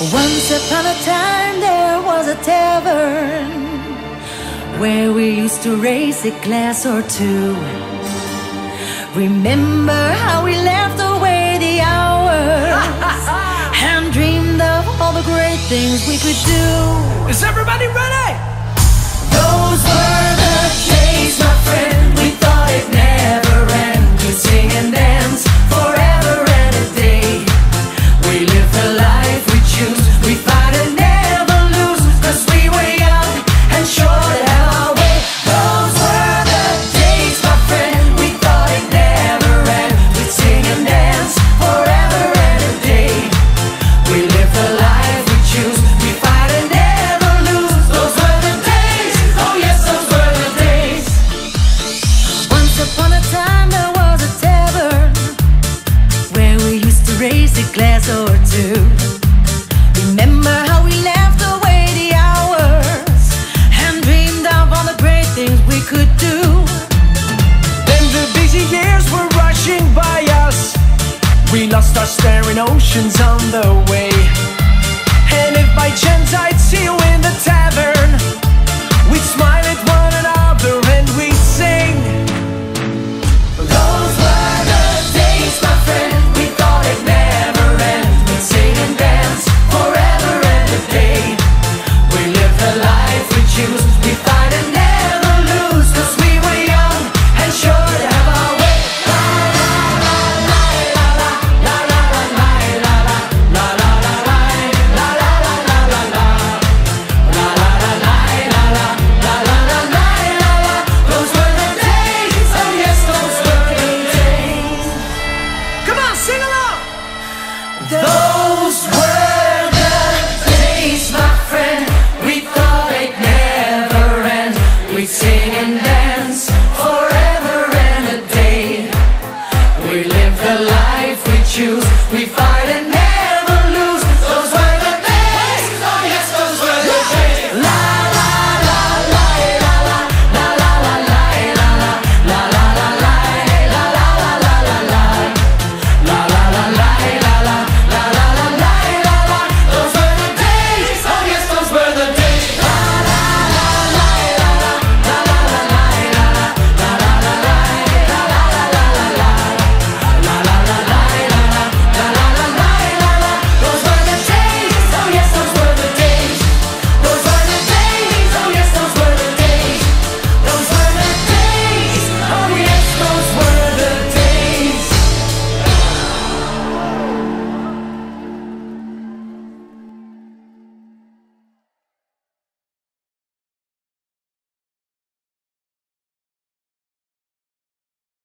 Once upon a time there was a tavern where we used to raise a glass or two. Remember how we laughed away the hours and dreamed of all the great things we could do. Is everybody ready? a glass or two. Remember how we laughed away the hours and dreamed of all the great things we could do. Then the busy years were rushing by us. We lost our staring oceans on the way. And if by chance I'd see you. Sing along! Those words.